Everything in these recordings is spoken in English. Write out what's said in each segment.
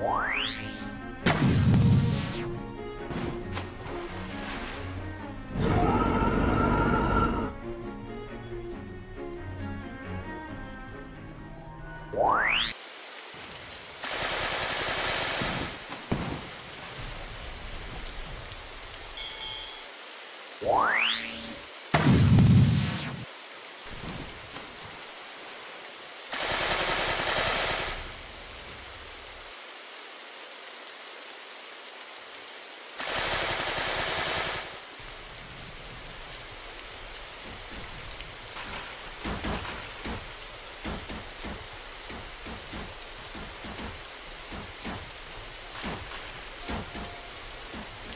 What?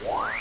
You